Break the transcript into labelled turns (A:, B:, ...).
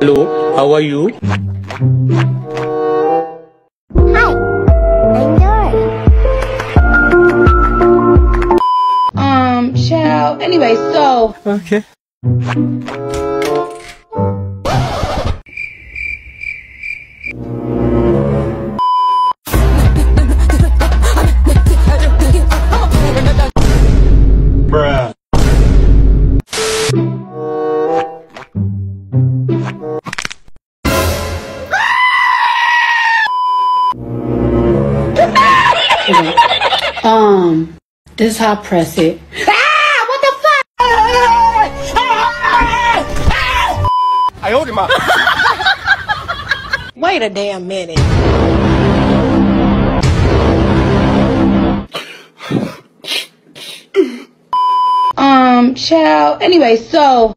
A: Hello, how are you?
B: Hi, I'm Dory.
C: Um, child. Anyway, so
A: Okay.
C: Um, this is how I press it. Ah, what the fuck? I owed him up.
D: Wait a damn minute.
C: Um, child. Anyway, so